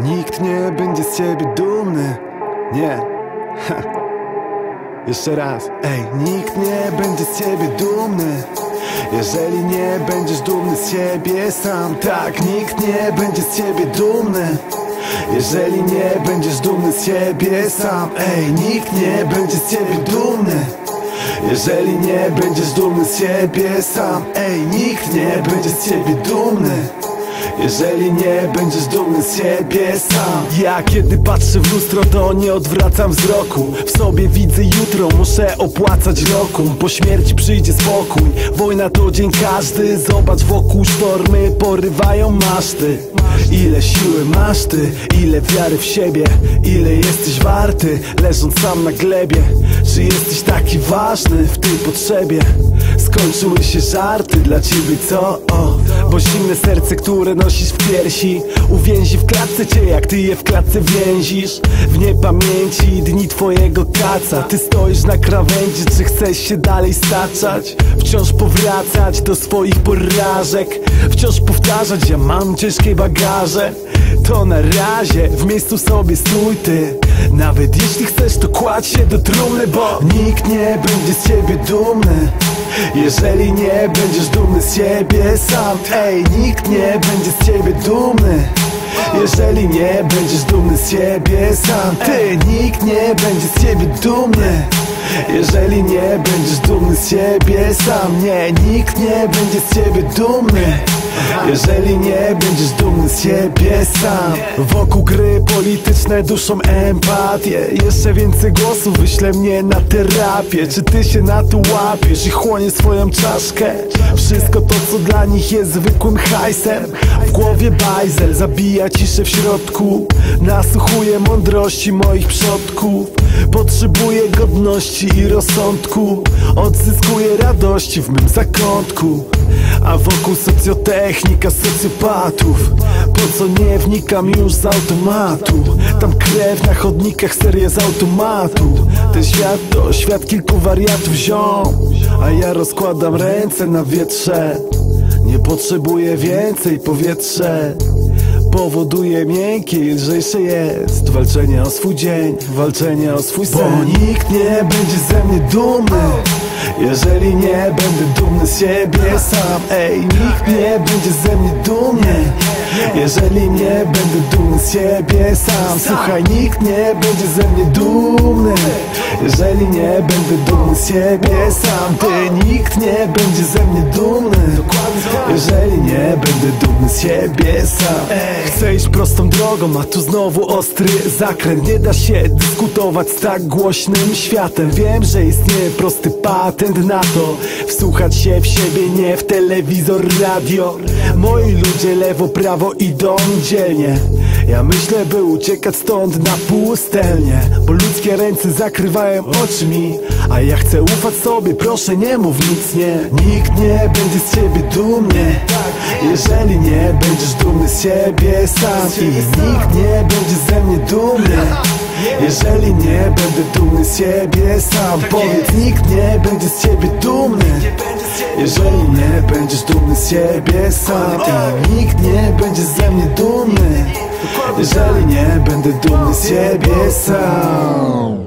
Nikt nie będzie z ciebie dumny. Nie. Ha. Jeszcze raz. Ej, nikt nie będzie z ciebie dumny. Jeżeli nie będziesz dumny z siebie sam Tak, nikt nie będzie z ciebie dumny. Jeżeli nie będziesz dumny z siebie sam Ej, nikt nie będzie z ciebie dumny. Jeżeli nie będziesz dumny z siebie sam Ej, nikt nie będzie z ciebie dumny jeżeli nie będziesz dumny z siebie sam. Ja kiedy patrzę w lustro to nie odwracam wzroku. W sobie widzę jutro, muszę opłacać roku. Po śmierci przyjdzie spokój. Wojna to dzień każdy. Zobacz wokół sztormy porywają maszty. Ile siły masz ty, ile wiary w siebie? Ile jesteś warty, leżąc sam na glebie. Czy jesteś taki ważny w tej potrzebie? Skończyły się żarty dla ciebie, co? Bo zimne serce, które nosisz w piersi. Uwięzi w klatce cię, jak ty je w klatce więzisz. W niepamięci dni twojego kaca. Ty stoisz na krawędzi, czy chcesz się dalej staczać? Wciąż powracać do swoich porażek. Wciąż powtarzać, ja mam ciężkie bagaże. To na razie w miejscu sobie stój ty. Nawet jeśli chcesz to kładź się do trumny Bo nikt nie będzie z ciebie dumny jeżeli nie będziesz dumny z siebie sam Ej, nikt nie będzie z ciebie dumny. Jeżeli nie będziesz dumny z siebie sam Ty, nikt nie będzie z ciebie dumny jeżeli nie będziesz dumny z siebie sam Nie, nikt nie będzie z ciebie dumny. Jeżeli nie będziesz dumny z siebie sam Wokół gry polityczne duszą empatię. Jeszcze więcej głosów wyśle mnie na terapię. Czy ty się na to łapiesz i chłonie swoją czaszkę? Wszystko to co dla nich jest zwykłym hajsem. W głowie bajzel zabija ciszę w środku. Nasłuchuje mądrości moich przodków. Potrzebuję godności i rozsądku. Odzyskuję radości w mym zakątku. A wokół socjotechnika socjopatów. Po co nie wnikam już z automatu? Tam krew na chodnikach, serie z automatu. Ten świat to świat kilku wariatów ziom. A ja rozkładam ręce na wietrze. Nie potrzebuję więcej powietrze powoduje miękkie i lżejsze jest. Walczenie o swój dzień, walczenie o swój sen. Bo nikt nie będzie ze mnie dumny jeżeli nie będę dumny z siebie sam. Ej, nikt nie będzie ze mnie dumny Jeżeli nie będę dumny z siebie sam. Słuchaj, nikt nie będzie ze mnie dumny Jeżeli nie będę dumny z siebie sam. Ty, nikt nie będzie ze mnie dumny Jeżeli nie będę dumny z siebie sam Chcę iść prostą drogą, a tu znowu ostry zakręt. Nie da się dyskutować z tak głośnym światem. Wiem, że istnieje prosty patent na to. Wsłuchać się w siebie, nie w telewizor, radio. Moi ludzie lewo, prawo idą dzielnie. Ja myślę, by uciekać stąd na pustelnie Bo ludzkie ręce zakrywają oczy mi A ja chcę ufać sobie, proszę nie mów nic, nie. Nikt nie będzie z ciebie dumny Jeżeli nie będziesz dumny z siebie sam I nikt nie będzie ze mnie dumny. Jeżeli nie będę dumny z siebie sam Powiedz, nikt nie będzie z ciebie dumny. Jeżeli nie będziesz dumny z siebie sam nikt nie będzie ze mnie dumny. Jeżeli nie będę dumny z siebie sam